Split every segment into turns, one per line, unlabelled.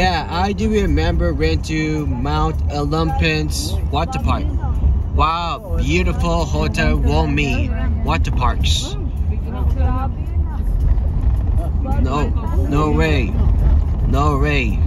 I do remember went to Mount Olympus water park. Wow, beautiful hotel Womi water parks. No, no way, no way.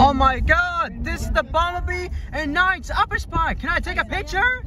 Oh. My god, this is the Bumblebee and Knights Upper Spot. Can I take a picture?